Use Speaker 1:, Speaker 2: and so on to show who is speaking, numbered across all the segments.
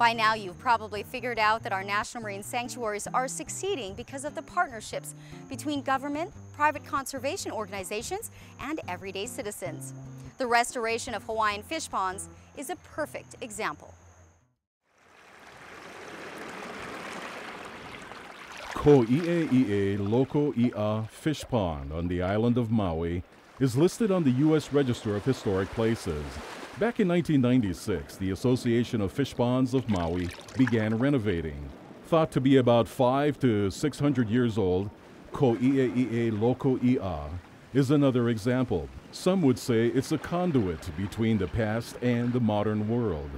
Speaker 1: By now, you've probably figured out that our national marine sanctuaries are succeeding because of the partnerships between government, private conservation organizations, and everyday citizens. The restoration of Hawaiian fish ponds is a perfect example.
Speaker 2: Ko'i'e'i'e Loko I'a Fish Pond on the island of Maui is listed on the U.S. Register of Historic Places. Back in 1996, the Association of Fish Ponds of Maui began renovating. Thought to be about five to 600 years old, Ko'i'e'i'e Loko I'a is another example. Some would say it's a conduit between the past and the modern world.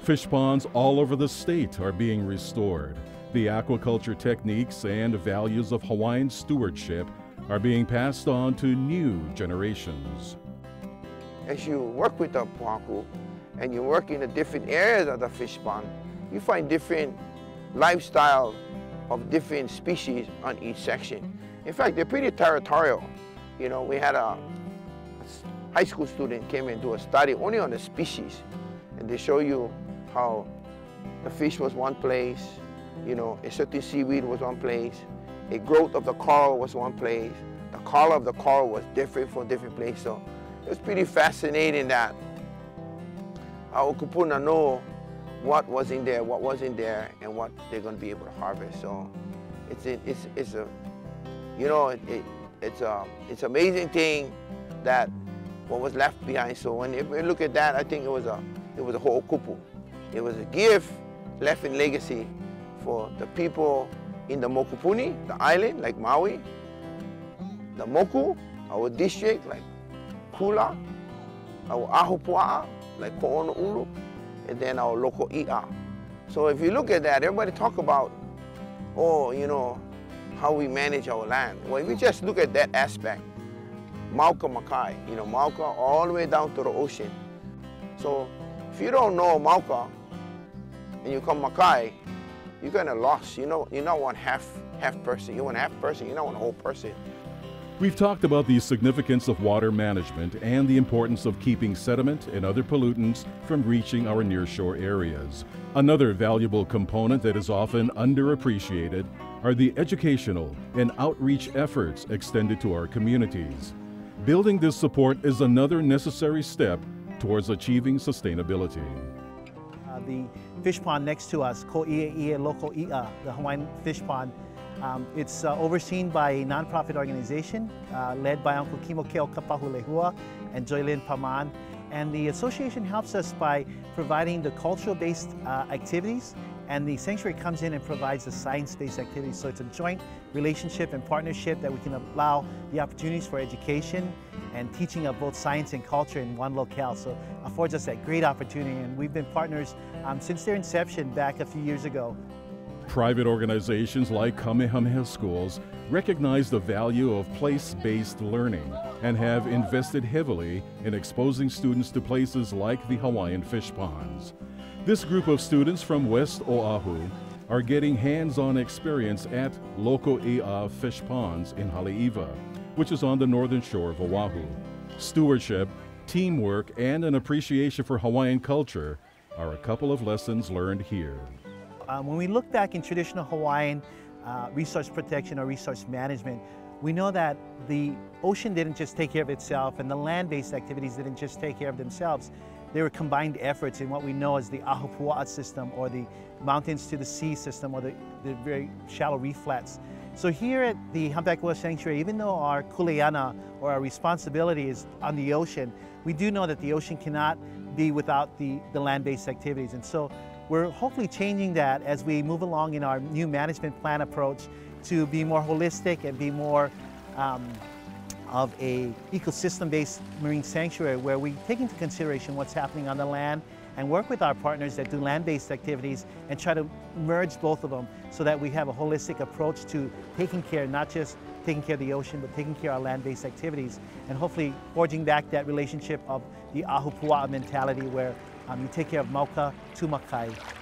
Speaker 2: Fish ponds all over the state are being restored. The aquaculture techniques and values of Hawaiian stewardship are being passed on to new generations.
Speaker 3: As you work with the pohaku and you work in the different areas of the fish pond, you find different lifestyle of different species on each section. In fact, they're pretty territorial. You know, we had a high school student came and do a study only on the species, and they show you how the fish was one place, you know, a certain seaweed was one place, a growth of the coral was one place, the color of the coral was different for different places. So it was pretty fascinating that our kupuna know what was in there, what wasn't there, and what they're going to be able to harvest. So it's a, it's, it's a, you know, it, it, it's a, it's amazing thing that what was left behind. So when we look at that, I think it was a, it was a whole kupu. It was a gift left in legacy for the people in the Mokupuni, the island, like Maui, the Moku, our district, like Kula, our Ahupua'a, like Po'ono'ulu, and then our loko I'a. So if you look at that, everybody talk about, oh, you know, how we manage our land. Well, if you just look at that aspect, Mauka Makai, you know, Mauka all the way down to the ocean. So if you don't know Mauka and you come Makai, you're kind of lost. You know, you're not one half half person. You're one half person. You're not one whole person.
Speaker 2: We've talked about the significance of water management and the importance of keeping sediment and other pollutants from reaching our nearshore areas. Another valuable component that is often underappreciated are the educational and outreach efforts extended to our communities. Building this support is another necessary step towards achieving sustainability.
Speaker 4: Uh, the fish pond next to us, Ko'i'e'i'e Loko I'a, the Hawaiian fish pond, um, it's uh, overseen by a nonprofit organization uh, led by Uncle Kimokeo Kapahulehua and Joylyn Paman. And the association helps us by providing the cultural-based uh, activities and the sanctuary comes in and provides the science-based activities. So it's a joint relationship and partnership that we can allow the opportunities for education and teaching of both science and culture in one locale. So affords us that great opportunity and we've been partners um, since their inception back a few years ago.
Speaker 2: Private organizations like Kamehameha Schools recognize the value of place-based learning and have invested heavily in exposing students to places like the Hawaiian fish ponds. This group of students from West Oahu are getting hands-on experience at Loko Ea Fish Ponds in Haleiwa, which is on the northern shore of Oahu. Stewardship, teamwork, and an appreciation for Hawaiian culture are a couple of lessons learned here.
Speaker 4: Um, when we look back in traditional Hawaiian uh, resource protection or resource management, we know that the ocean didn't just take care of itself and the land-based activities didn't just take care of themselves. They were combined efforts in what we know as the Ahupua'a system or the mountains to the sea system or the, the very shallow reef flats. So here at the Humpback Whale Sanctuary, even though our kuleana or our responsibility is on the ocean, we do know that the ocean cannot be without the, the land-based activities. And so we're hopefully changing that as we move along in our new management plan approach to be more holistic and be more um, of a ecosystem-based marine sanctuary where we take into consideration what's happening on the land and work with our partners that do land-based activities and try to merge both of them so that we have a holistic approach to taking care, not just taking care of the ocean, but taking care of our land-based activities and hopefully forging back that relationship of the Ahupua'a mentality where um, you take care of Mauka to Makai.